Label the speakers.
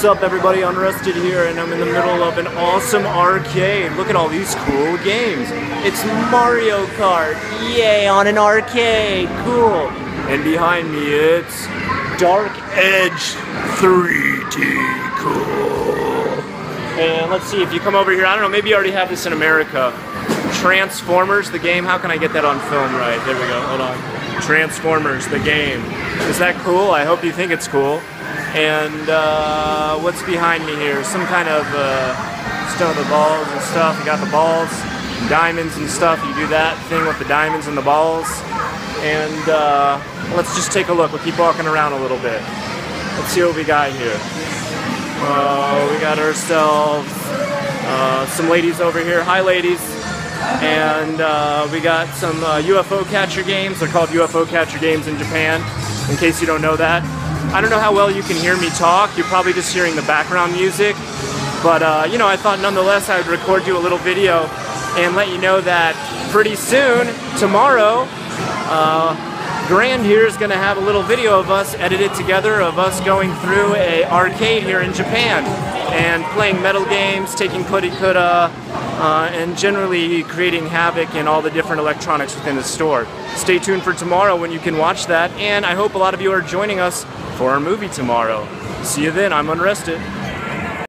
Speaker 1: What's up everybody, Unrested here and I'm in the middle of an awesome arcade. Look at all these cool games. It's Mario Kart, yay, on an arcade, cool. And behind me it's Dark Edge 3D, cool. And let's see, if you come over here, I don't know, maybe you already have this in America. Transformers, the game, how can I get that on film right? There we go, hold on. Transformers, the game. Is that cool? I hope you think it's cool. And uh, what's behind me here? Some kind of uh, stuff, the balls and stuff. You got the balls, diamonds and stuff. You do that thing with the diamonds and the balls. And uh, let's just take a look. We'll keep walking around a little bit. Let's see what we got here. Uh, we got ourselves uh, some ladies over here. Hi, ladies. And uh, we got some UFO catcher games. They're called UFO catcher games in Japan, in case you don't know that. I don't know how well you can hear me talk. You're probably just hearing the background music. But, uh, you know, I thought nonetheless I would record you a little video and let you know that pretty soon, tomorrow, uh, Grand here is going to have a little video of us edited together of us going through a arcade here in Japan and playing medal games, taking Kura, uh, and generally creating havoc in all the different electronics within the store. Stay tuned for tomorrow when you can watch that, and I hope a lot of you are joining us for our movie tomorrow. See you then, I'm Unrested.